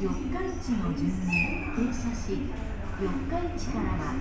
四日市の順に停車し四日市からは